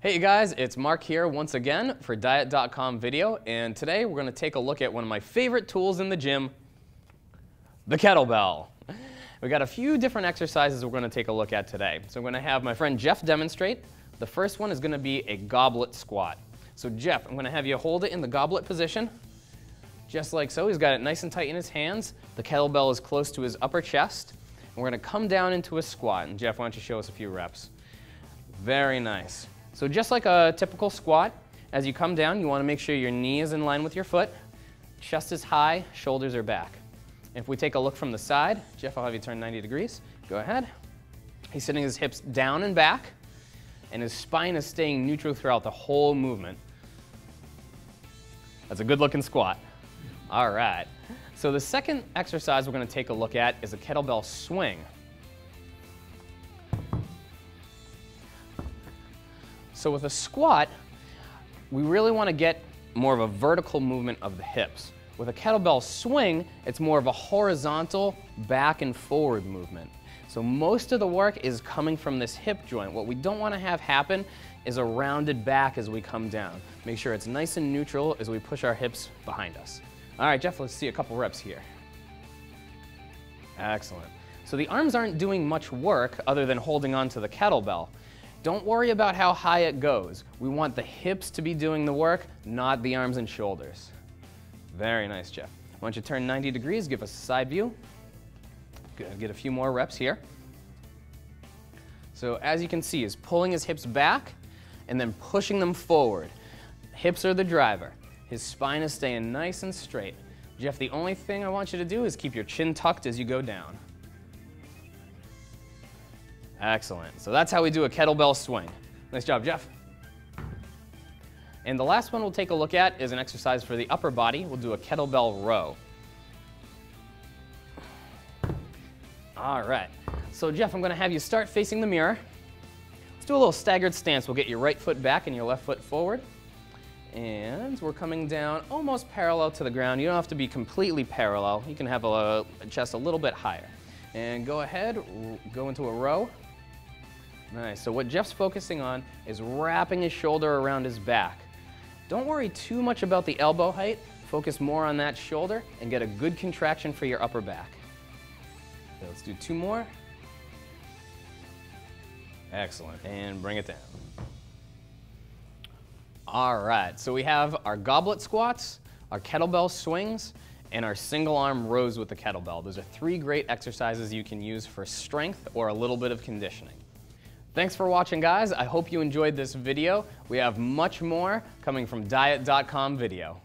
Hey you guys, it's Mark here once again for Diet.com video, and today we're going to take a look at one of my favorite tools in the gym, the kettlebell. We got a few different exercises we're going to take a look at today. So I'm going to have my friend Jeff demonstrate. The first one is going to be a goblet squat. So Jeff, I'm going to have you hold it in the goblet position, just like so. He's got it nice and tight in his hands. The kettlebell is close to his upper chest. And we're going to come down into a squat. And Jeff, why don't you show us a few reps? Very nice. So just like a typical squat, as you come down, you want to make sure your knee is in line with your foot, chest is high, shoulders are back. If we take a look from the side, Jeff, I'll have you turn 90 degrees. Go ahead. He's sitting his hips down and back, and his spine is staying neutral throughout the whole movement. That's a good looking squat. All right. So the second exercise we're going to take a look at is a kettlebell swing. So with a squat, we really want to get more of a vertical movement of the hips. With a kettlebell swing, it's more of a horizontal back and forward movement. So most of the work is coming from this hip joint. What we don't want to have happen is a rounded back as we come down. Make sure it's nice and neutral as we push our hips behind us. All right, Jeff, let's see a couple reps here. Excellent. So the arms aren't doing much work other than holding on to the kettlebell. Don't worry about how high it goes. We want the hips to be doing the work, not the arms and shoulders. Very nice, Jeff. Why don't you turn 90 degrees, give us a side view. Good, get a few more reps here. So as you can see, he's pulling his hips back and then pushing them forward. Hips are the driver. His spine is staying nice and straight. Jeff, the only thing I want you to do is keep your chin tucked as you go down. Excellent. So that's how we do a kettlebell swing. Nice job, Jeff. And the last one we'll take a look at is an exercise for the upper body. We'll do a kettlebell row. All right. So Jeff, I'm going to have you start facing the mirror. Let's do a little staggered stance. We'll get your right foot back and your left foot forward. And we're coming down almost parallel to the ground. You don't have to be completely parallel. You can have a, chest a little bit higher. And go ahead, go into a row. Nice, so what Jeff's focusing on is wrapping his shoulder around his back. Don't worry too much about the elbow height, focus more on that shoulder and get a good contraction for your upper back. Let's do two more. Excellent, and bring it down. All right, so we have our goblet squats, our kettlebell swings, and our single arm rows with the kettlebell. Those are three great exercises you can use for strength or a little bit of conditioning. Thanks for watching, guys. I hope you enjoyed this video. We have much more coming from Diet.com video.